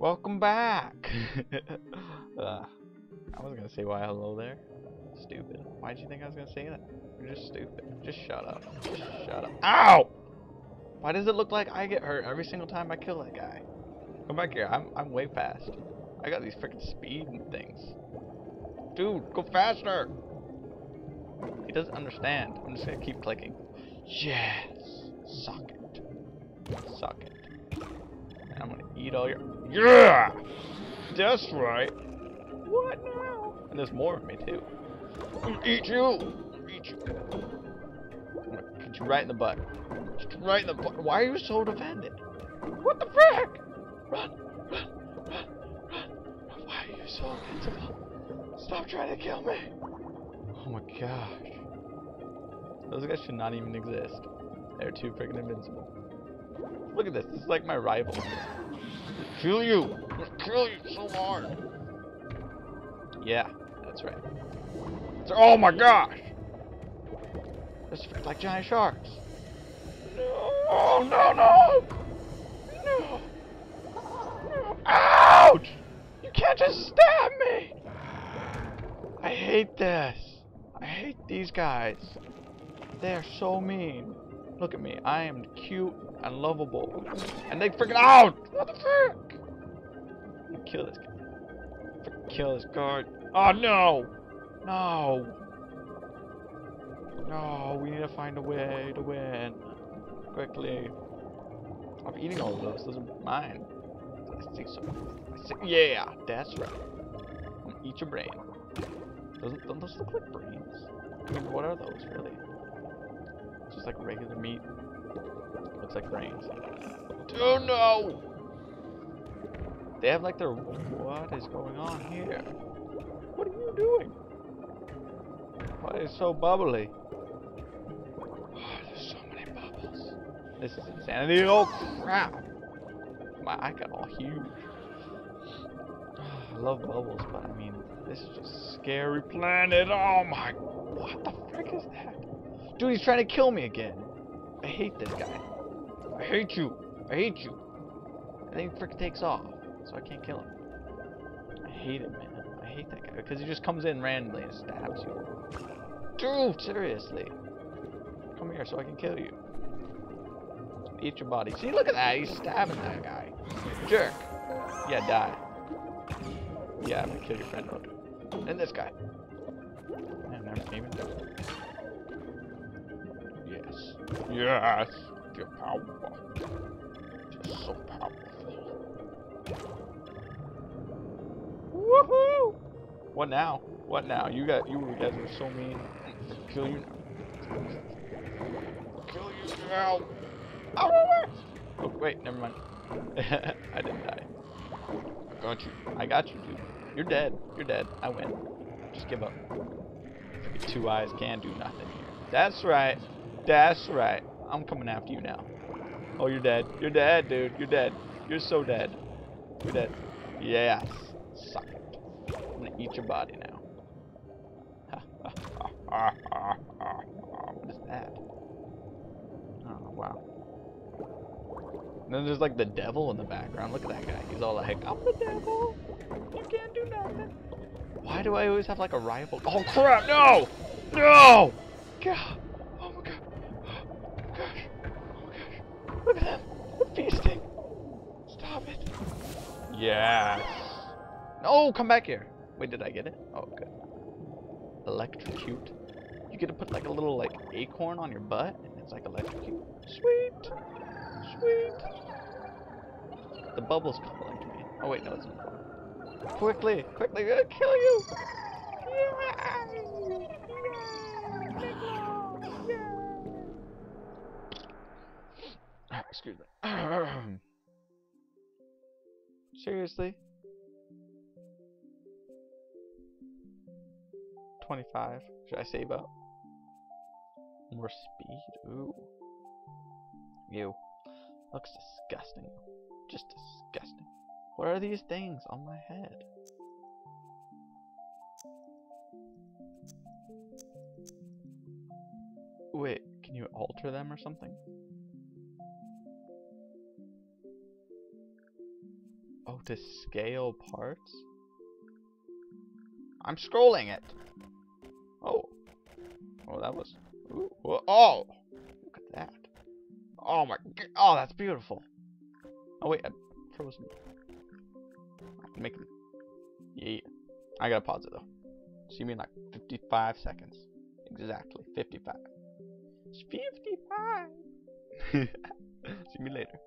Welcome back! uh, I was gonna say why hello there. Stupid. Why'd you think I was gonna say that? You're just stupid. Just shut up. Just shut up. Ow! Why does it look like I get hurt every single time I kill that guy? Come back here. I'm I'm way fast. I got these freaking speed and things. Dude, go faster! He doesn't understand. I'm just gonna keep clicking. Yes! Suck it. Suck it. And I'm gonna eat all your. Yeah! That's right! What now? And there's more of me too. I'm eat you! I'm eat you. I'm gonna hit you right in the butt. Just right in the butt. Why are you so defended? What the frick? Run! Run! Run! Run! Why are you so invincible? Stop trying to kill me! Oh my gosh. Those guys should not even exist. They're too freaking invincible. Look at this. This is like my rival. Kill you! I'll kill you so hard. Yeah, that's right. So, oh my gosh! Is like giant sharks. No! No! No! No! No! Ouch! You can't just stab me! I hate this. I hate these guys. They're so mean. Look at me. I am cute and lovable. And they freaking out! What the frick? Kill this guy. Kill this guard. Oh no! No! No, we need to find a way to win. Quickly. I'm eating all of those. Those are mine. I see so. I yeah, that's right. I'm gonna eat your brain. Doesn't don't those look like brains? I mean, what are those really? Just like regular meat. Looks like brains. Oh no! They have like their. What is going on here? What are you doing? Why is so bubbly? Oh, there's so many bubbles. This is insanity. Oh crap! My eye got all huge. I love bubbles, but I mean, this is just scary planet. Oh my, what the frick is that? Dude, he's trying to kill me again. I hate this guy. I hate you. I hate you. And then he frick takes off, so I can't kill him. I hate him, man. I hate that guy because he just comes in randomly and stabs you. Dude, seriously. Come here so I can kill you. Eat your body. See, look at that. He's stabbing that guy. Jerk. Yeah, die. Yeah, I'm gonna kill your friend. And this guy. Man, never even. Yes. Yes. You're powerful. You're so powerful. Woohoo! What now? What now? You got you guys are so mean. Kill you now. Kill you now. Oh, oh wait, never mind. I didn't die. I got you. I got you, dude. You're dead. You're dead. I win. Just give up. Two eyes can do nothing here. That's right. That's right. I'm coming after you now. Oh, you're dead. You're dead, dude. You're dead. You're so dead. You're dead. Yes. Suck it. I'm gonna eat your body now. what is that? Oh, wow. And then there's like the devil in the background. Look at that guy. He's all like, I'm the devil. You can't do nothing. Why do I always have like a rival? Oh crap, no! No! God. Oh my god. Oh my gosh. Oh my gosh. Look at them. They're feasting. Stop it. Yes. No, oh, come back here. Wait, did I get it? Oh, good. Electrocute. You get to put like a little like acorn on your butt and it's like electrocute. Sweet. Sweet. The bubble's calling to me. Oh wait, no, it's not. Quickly, quickly, gonna kill you! Excuse me. Seriously? 25. Should I save up? More speed? Ooh. Ew. Looks disgusting. Just disgusting. What are these things on my head? Wait, can you alter them or something? Oh, to scale parts? I'm scrolling it. Oh. Oh, that was. Ooh, oh! Look at that. Oh my. Oh, that's beautiful. Oh wait, I froze me. Make. Yeah. I gotta pause it though. See me in like 55 seconds. Exactly. 55. It's 55. See me later.